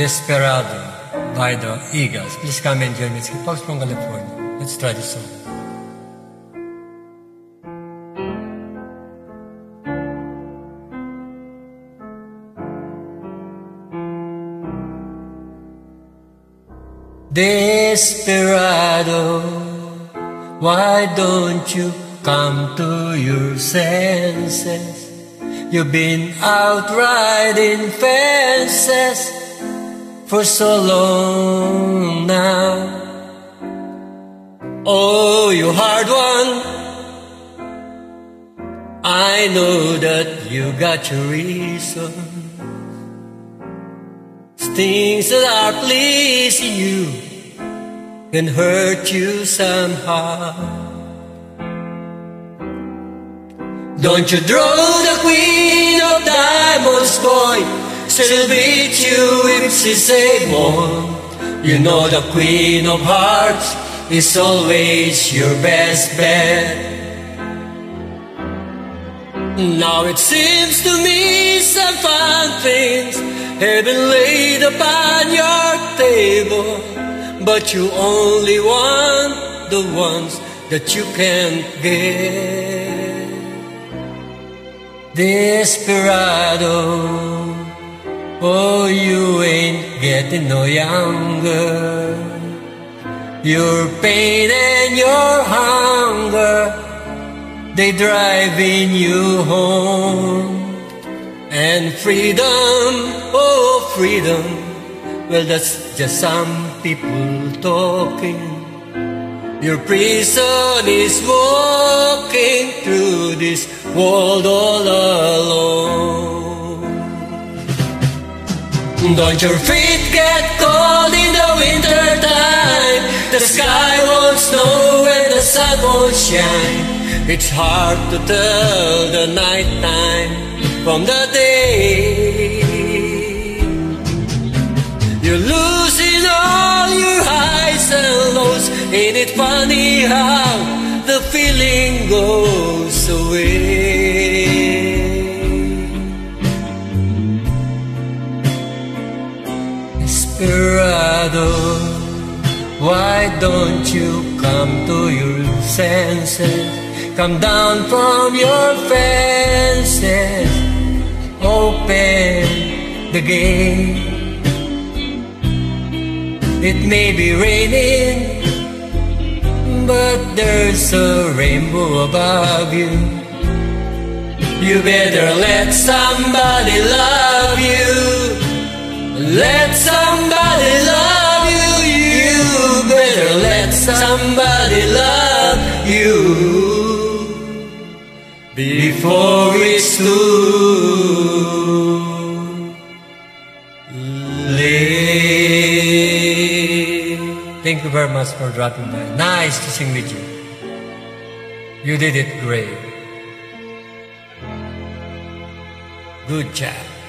Desperado by the Eagles. Please come and join me. It's Fox from California. Let's try this song. Desperado, why don't you come to your senses? You've been out riding fences for so long now. Oh, you hard one. I know that you got your reasons. Things that are pleasing you can hurt you somehow. Don't you draw the queen of diamonds, boy. She'll beat you if she say more. You know the queen of hearts is always your best bet. Now it seems to me some fine things have been laid upon your table, but you only want the ones that you can't get. Desperado, oh, you ain't getting no younger. Your pain and your hunger, they driving you home. And freedom, oh freedom, well that's just some people talking. Your prison is walking through this world all alone. Don't your feet get cold in the winter time? The sky won't snow and the sun won't shine. It's hard to tell the night time from the day. You're losing all your highs and lows. Ain't it funny how the feeling goes away? Desperado, why don't you come to your senses? Come down from your fences, open the gate. It may be raining, but there's a rainbow above you. You better let somebody love. Let somebody love you. You better let somebody love you before it's too late. Thank you very much for dropping by. Nice to sing with you. You did it great. Good job.